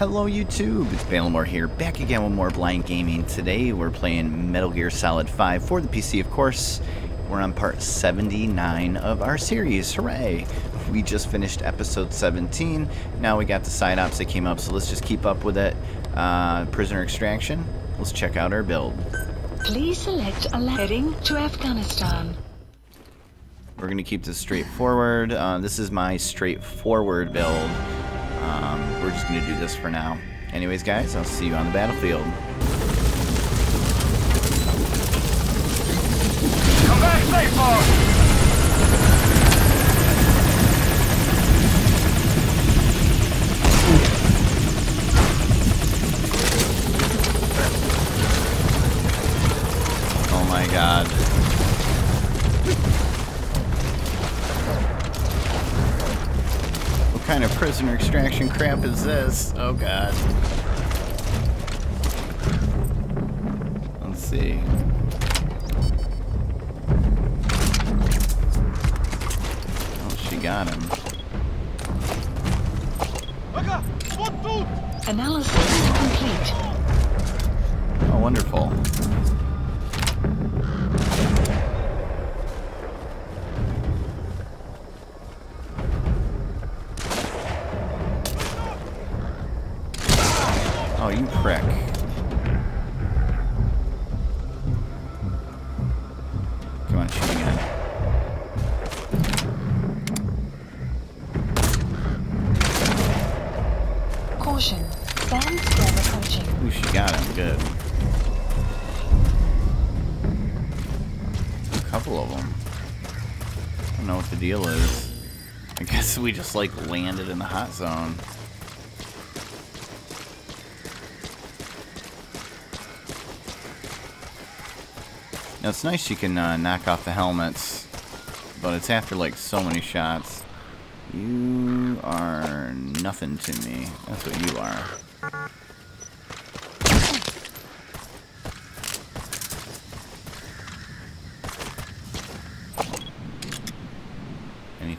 Hello YouTube, it's Balimore here, back again with more Blind Gaming. Today we're playing Metal Gear Solid 5 for the PC of course. We're on part 79 of our series, hooray! We just finished episode 17, now we got the side ops that came up, so let's just keep up with it. Uh, prisoner extraction, let's check out our build. Please select a heading to Afghanistan. We're going to keep this straightforward. Uh, this is my straightforward build. Um, we're just going to do this for now. Anyways, guys, I'll see you on the battlefield. Come back safe, prisoner extraction crap is this? Oh god. Let's see. Oh, she got him. Analysis complete. Oh, wonderful. Know what the deal is. I guess we just like landed in the hot zone. Now it's nice you can uh, knock off the helmets, but it's after like so many shots. You are nothing to me. That's what you are.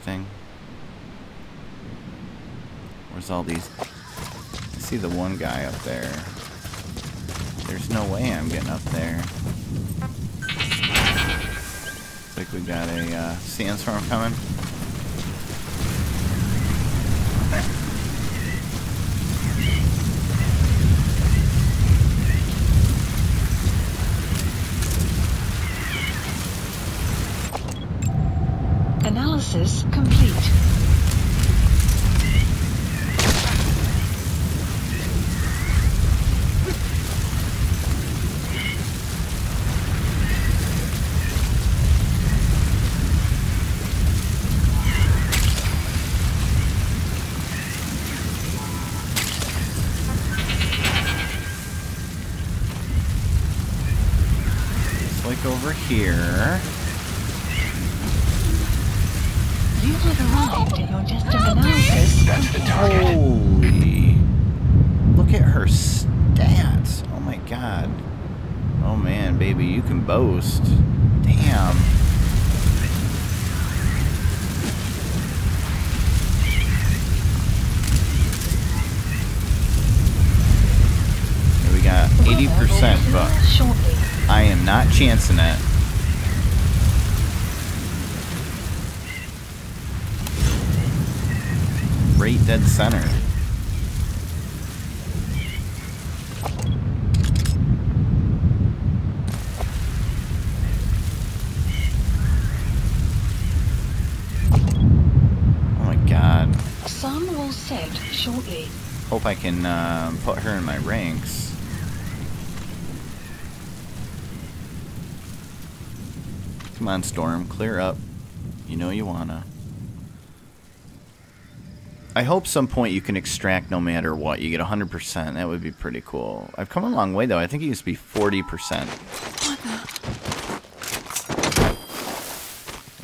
Anything? Where's all these? I see the one guy up there. There's no way I'm getting up there. Looks like we got a uh, sandstorm coming. Analysis complete. Over here. Holy. Look at her stats. Oh my god. Oh man, baby, you can boast. Damn. Here we got 80%, but I am not chancing it. Right dead center. Oh my god. Sun will set shortly. Hope I can uh, put her in my ranks. Come on, Storm, clear up. You know you wanna. I hope some point you can extract no matter what. You get 100%. That would be pretty cool. I've come a long way though. I think it used to be 40%.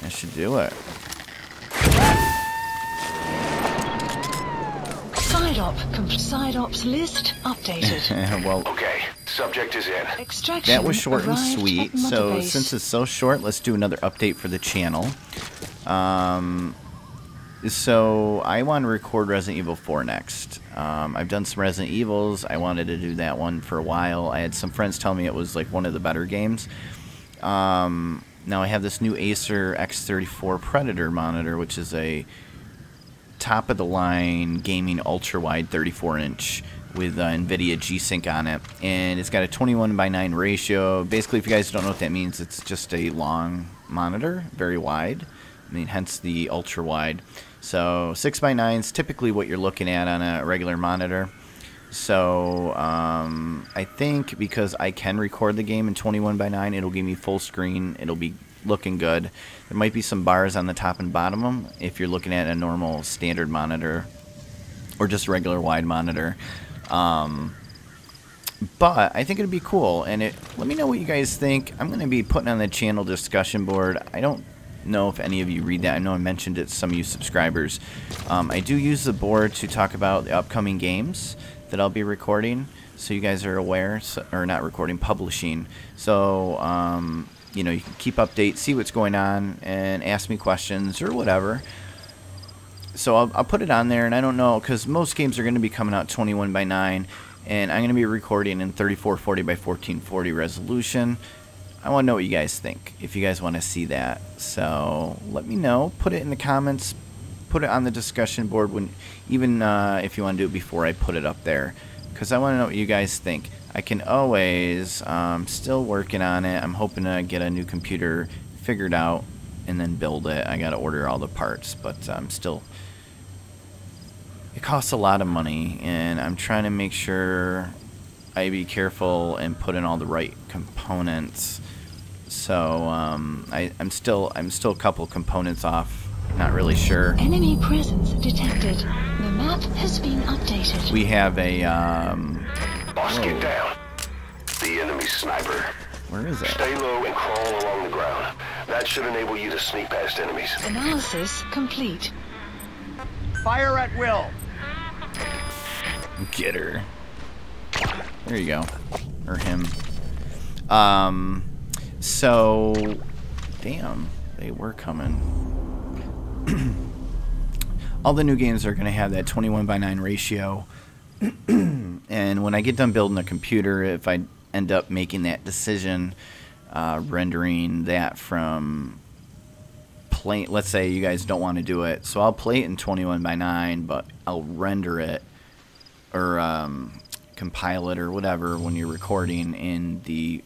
I should do it. Side op. Com- side ops list updated. well, Okay, subject is in. Extraction. That was short and sweet. So since it's so short, let's do another update for the channel. Um, so I want to record Resident Evil 4 next. Um, I've done some Resident Evils. I wanted to do that one for a while. I had some friends tell me it was like one of the better games. Um, now I have this new Acer X34 Predator monitor, which is a top of the line gaming ultra wide 34 inch with uh, NVIDIA G-Sync on it, and it's got a 21 by 9 ratio. Basically, if you guys don't know what that means, it's just a long monitor, very wide. I mean, hence the ultra wide. So 6 by 9 is typically what you're looking at on a regular monitor. So um, I think because I can record the game in 21 by 9, it'll give me full screen. It'll be looking good. There might be some bars on the top and bottom of them if you're looking at a normal standard monitor or just regular wide monitor. Um, but I think it'd be cool, and it. Let me know what you guys think. I'm going to be putting on the channel discussion board. I don't know if any of you read that. I know I mentioned it to some of you subscribers. Um, I do use the board to talk about the upcoming games that I'll be recording, so you guys are aware, so, or not recording, publishing. So um, you know you can keep updates, see what's going on, and ask me questions or whatever so I'll, I'll, put it on there, and I don't know because most games are going to be coming out 21 by 9, and I'm going to be recording in 3440 by 1440 resolution. I want to know what you guys think. If you guys want to see that, so let me know. Put it in the comments. Put it on the discussion board when, even uh, if you want to do it before I put it up there, because I want to know what you guys think. I can always, um, still working on it. I'm hoping to get a new computer figured out and then build it. I got to order all the parts, but I'm still it costs a lot of money, and I'm trying to make sure I be careful and put in all the right components. So um, I, I'm still I'm still a couple components off. Not really sure. Enemy presence detected. The map has been updated. We have a um. Boss, get down. The enemy sniper. Where is it? Stay low and crawl along the ground. That should enable you to sneak past enemies. Analysis complete. Fire at will. Get her. There you go. Or him. Um, so, damn, they were coming. All the new games are going to have that 21 by 9 ratio. and when I get done building a computer, if I end up making that decision, uh, rendering that from plain, let's say you guys don't want to do it, so I'll play it in 21 by 9, but I'll render it or um, compile it or whatever when you're recording in the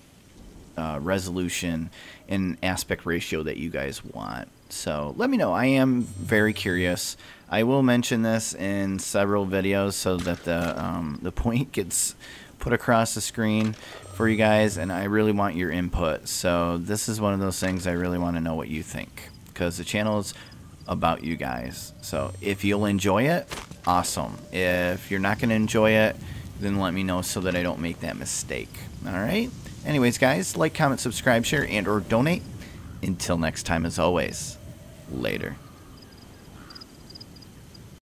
uh, resolution and aspect ratio that you guys want. So let me know. I am very curious. I will mention this in several videos so that the um, the point gets put across the screen for you guys, and I really want your input. So this is one of those things I really want to know what you think because the channel is about you guys. So if you'll enjoy it, awesome. If you're not going to enjoy it, then let me know so that I don't make that mistake. All right? Anyways, guys, like, comment, subscribe, share, and or donate. Until next time, as always, later.